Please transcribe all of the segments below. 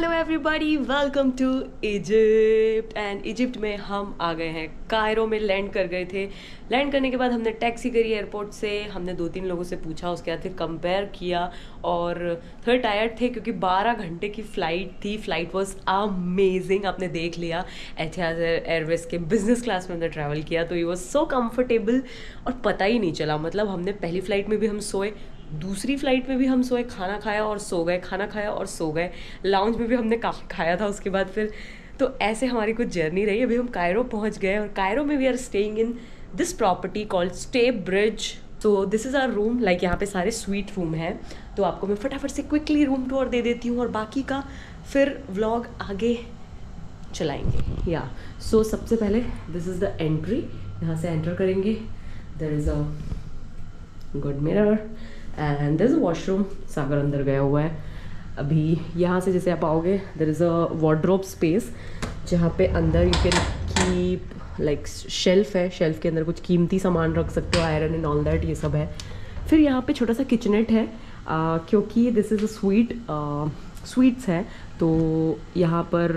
Hello everybody welcome to Egypt and Egypt में हम आ गए हैं। कायरो में लैंड कर गए थे। लैंड करने के बाद हमने टैक्सी करी एयरपोर्ट से। हमने दो तीन लोगों से पूछा, उसके बाद फिर कंपेयर किया। और थोड़े टायर्ड थे, क्योंकि 12 घंटे की फ़्लाइट थी। फ़्लाइट वॉज़ अमेजिंग आपने देख लिया। एच एयरवेज के बिज़नेस क्लास में हमने ट्रैवल किया। तो ये वॉज़ सो कम्फर्टेबल और पता ही नहीं चला। मतलब हमने पहली फ़्लाइट में भी हम सोए। दूसरी फ़्लाइट में भी हम सोए, खाना खाया और सो गए, खाना खाया और सो गए। लाउंज में भी हमने काफ़ी खाया था उसके बाद फिर। तो ऐसे हमारी कुछ जर्नी रही। अभी हम कायरो पहुँच गए और कायरो में we are staying in this property called Stay Bridge तो this is our room like यहाँ पे सारे स्वीट रूम हैं। तो आपको मैं फटाफट से क्विकली रूम टूर दे देती हूँ और बाकी का फिर व्लॉग आगे चलाएँगे। या सो सबसे पहले दिस इज़ द एंट्री यहाँ से एंटर करेंगे। There is a good mirror and there is a washroom Sagar अंदर गया हुआ है। अभी यहाँ से जैसे आप आओगे there is a wardrobe space जहाँ पे अंदर you can keep like shelf है। शेल्फ के अंदर कुछ कीमती सामान रख सकते हो आयरन एंड ऑल दैट ये सब है। फिर यहाँ पे छोटा सा किचनेट है आ, क्योंकि this is a suite suites है तो यहाँ पर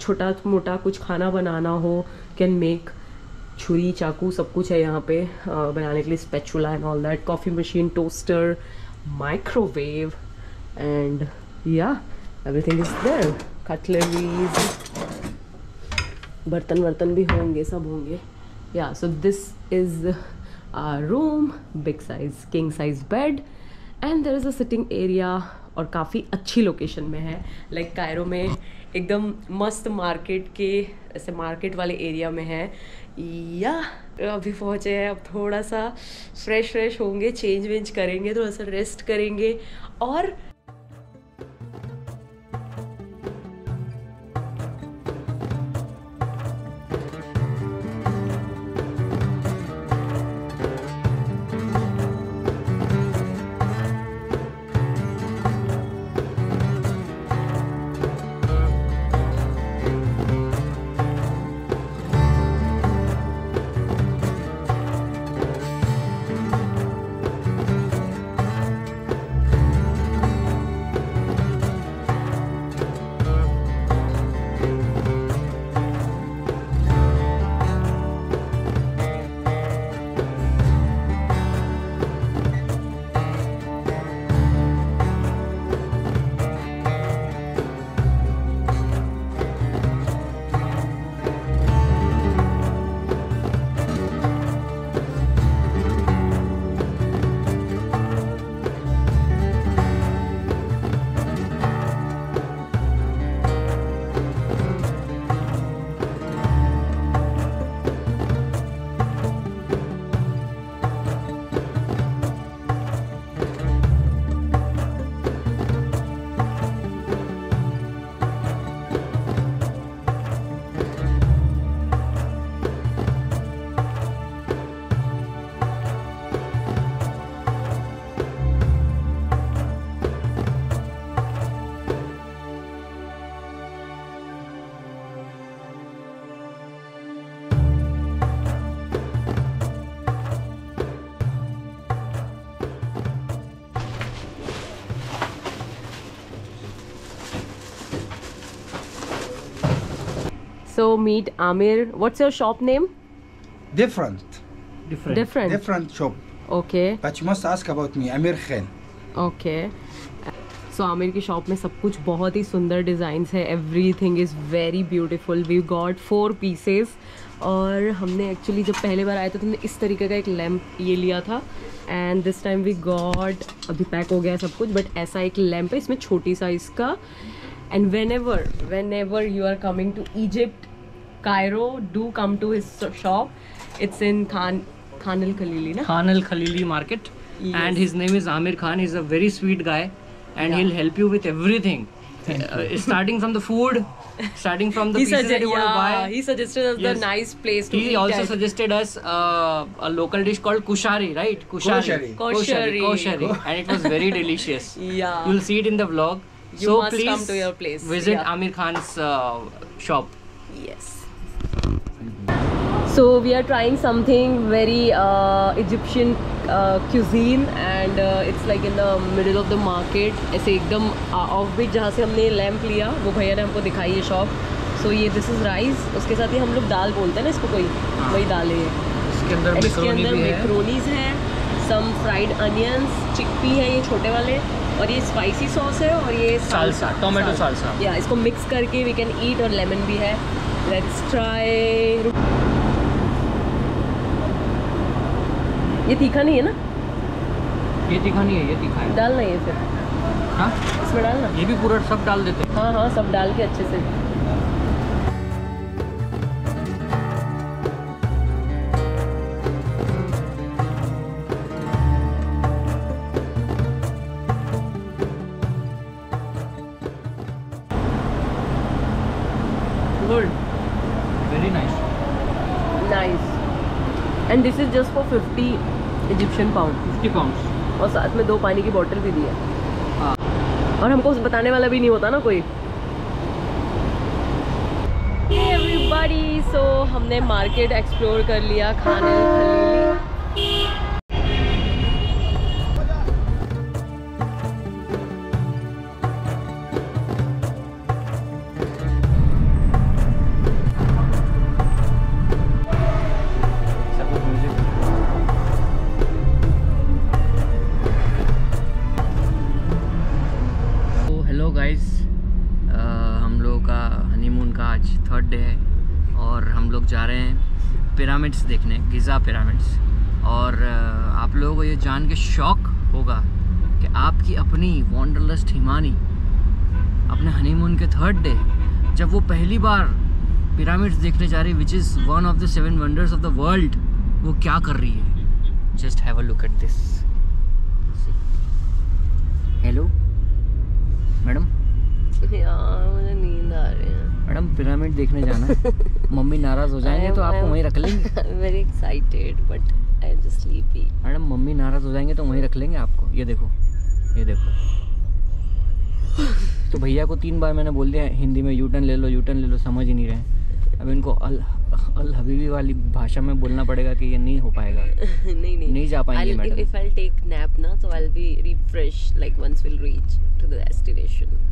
छोटा मोटा कुछ खाना बनाना हो कैन मेक छुरी, चाकू सब कुछ है यहाँ पे बनाने के लिए spatula and all that coffee machine toaster microwave and या एवरीथिंग इज़ देयर कटलरीज बर्तन वर्तन भी होंगे, सब होंगे। या so this is room big size king size bed and there is a sitting area और काफ़ी अच्छी लोकेशन में है। लाइक like कायरो में एकदम मस्त मार्केट के, ऐसे मार्केट वाले एरिया में है। या, अभी पहुँचे हैं, अब थोड़ा सा फ्रेश फ्रेश होंगे चेंज वेंज करेंगे, थोड़ा सा रेस्ट करेंगे। और So meet Amir. What's your shop name? Different. Different. Different. Different shop. Okay. But you must ask about me, Amir Khan. Okay. सो आमिर की शॉप में सब कुछ बहुत ही सुंदर डिज़ाइंस है everything is very beautiful we got four pieces और हमने actually जब पहले बार आए थे तो हमने इस तरीके का एक लैम्प ये लिया था and this time we got अभी पैक हो गया सब कुछ बट ऐसा एक लैम्प है इसमें छोटी साइज़ का and whenever whenever you are coming to Egypt Cairo, do come to his shop. It's in Khan Khan al Khalili, na? Khanal Khalili market. Yes. And his name is Amir Khan. He's a very sweet guy, and yeah. he'll help you with everything. Uh, uh, starting from the food, starting from the he pieces that you yeah, want to buy. He suggested us yes. the nice place to He also at. suggested us uh, a local dish called kushari, right? Kushari. Kushari. Kushari. And it was very delicious. Yeah. You'll see it in the vlog. You so please come to your place. Visit yeah. Amir Khan's uh, shop. Yes. So we are trying something very uh, Egyptian uh, cuisine and uh, it's like in the middle of the market. ऐसे एकदम of beat जहाँ से हमने lamp लिया वो भैया ने हमको दिखाई है शॉप सो ये दिस इज़ राइस उसके साथ ही हम लोग दाल बोलते हैं ना इसको कोई? हाँ। वही दाल है इसके अंदर इसके अंदर है। मैक्रोनीज हैं सम फ्राइड अनियंस चिकपी है ये छोटे वाले और ये स्पाइसी सॉस है और ये Salsa, टोमेटो salsa. या इसको मिक्स करके वी कैन ईट और लेमन भी है। लेट्स ट्राई ये तीखा नहीं है ना? ये तीखा नहीं है ये तीखा है। डालना ये फिर हाँ? इसमें डालना। ये भी पूरा सब डाल देते हैं। हाँ हाँ सब डाल के अच्छे से। Good very nice nice and this is just for fifty Egyptian pound fifty pound और साथ में दो पानी की बॉटल भी दी है। हाँ। और हमको बताने वाला भी नहीं होता ना कोई। एवरीबॉडी सो हमने मार्केट एक्सप्लोर कर लिया खाने खली हनीमून का आज थर्ड डे है और हम लोग जा रहे हैं पिरामिड्स देखने गिज़ा पिरामिड्स और आप लोगों को ये जान के शौक होगा कि आपकी अपनी वॉन्डरलस्ट हिमानी, अपने हनीमून के थर्ड डे जब वो पहली बार पिरामिड्स देखने जा रही which is one of the seven wonders of the world वो क्या कर रही है? Just have a look at this hello madam madam pyramid देखने जाना है। मम्मी नाराज़ हो जाएँगे तो आपको वहीं रख लेंगे। Very excited but I am just sleepy madam mummy नाराज़ हो जाएँगे तो वहीं रख लेंगे आपको। ये देखो ये देखो। तो भैया को तीन बार मैंने बोल दिया हिंदी में यूटर्न ले लो यूटर्न ले लो समझ ही नहीं रहे। अब इनको अल अल हबीबी वाली भाषा में बोलना पड़ेगा कि ये नहीं हो पाएगा। नहीं नहीं। नहीं जा पाएँगी madam. if I'll take nap ना तो I'll be refreshed like once we'll reach to the destination. ये-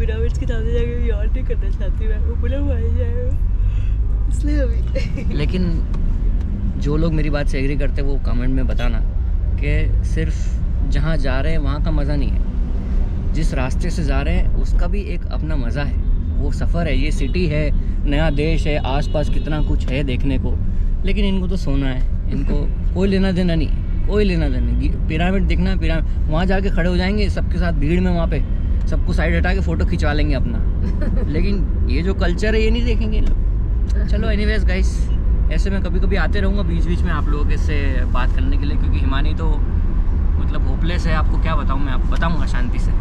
पिरामिड्स के सामने जाके यार नहीं करना चाहती मैं वो पूरा हुआ जाएगा इसलिए अभी लेकिन जो लोग मेरी बात से एग्री करते हैं वो कमेंट में बताना कि सिर्फ़ जहाँ जा रहे हैं वहाँ का मज़ा नहीं है। जिस रास्ते से जा रहे हैं उसका भी एक अपना मज़ा है। वो सफ़र है ये सिटी है नया देश है आसपास कितना कुछ है देखने को। लेकिन इनको तो सोना है इनको कोई लेना देना नहीं कोई लेना देना नहीं। पिरामिड दिखना पिरामिड वहाँ जाके खड़े हो जाएँगे सबके साथ भीड़ में वहाँ पे। सबको साइड हटा के फ़ोटो खिंचवा लेंगे अपना। लेकिन ये जो कल्चर है ये नहीं देखेंगे लोग। चलो एनीवेज गाइस ऐसे मैं कभी कभी आते रहूँगा बीच बीच में आप लोगों के से बात करने के लिए क्योंकि हिमानी तो मतलब होपलेस है। आपको क्या बताऊँ मैं? आप बताऊँगा शांति से।